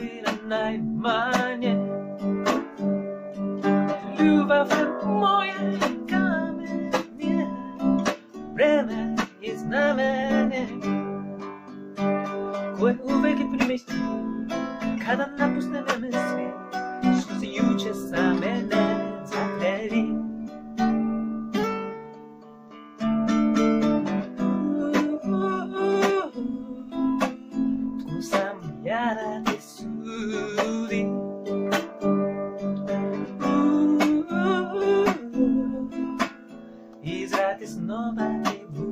дойда най-мане. е моя камене, време и знамене, кое увек е примести, када напусне ме свет, ще се юче сам. やられそうで Izrates nobody